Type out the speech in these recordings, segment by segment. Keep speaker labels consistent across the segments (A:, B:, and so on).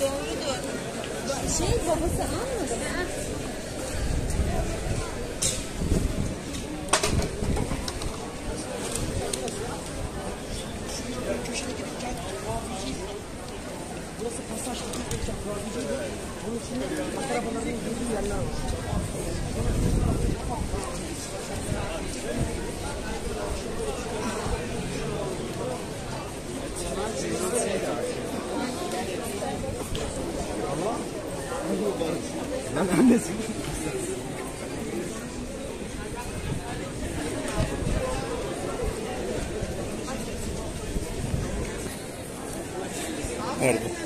A: Doğrudur. Şey babası almadı mı? Burası
B: pasaj, burası pasaj, burası pasaj, burası pasaj, burası pasaj, burası pasaj, Lan annesi.
C: Nerede?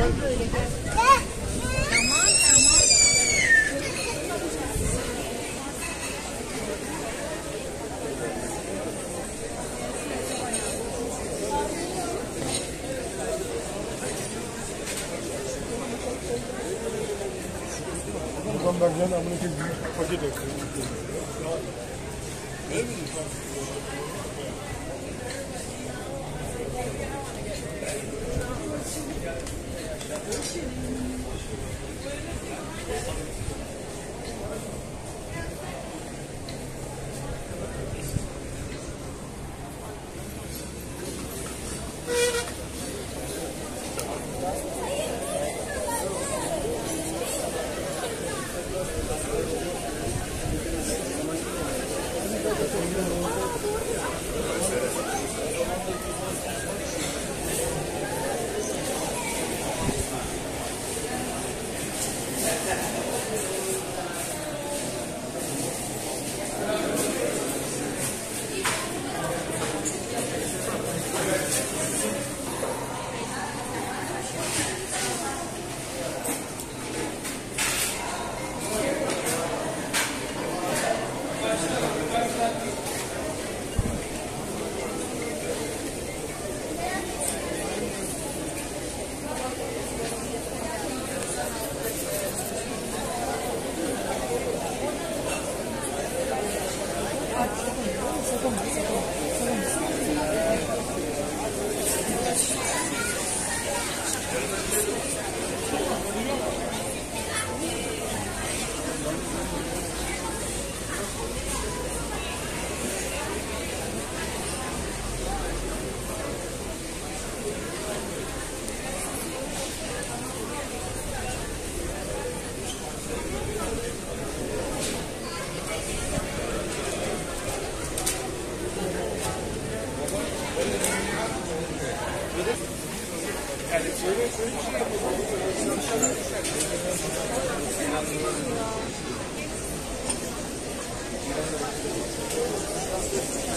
A: Buradan vereceğin
D: amına koyayım büyük paket ekliyor. Ne bileyim. Thank you.
E: 我们。Thank you.